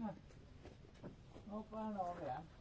nó Hốt quá lo kìa.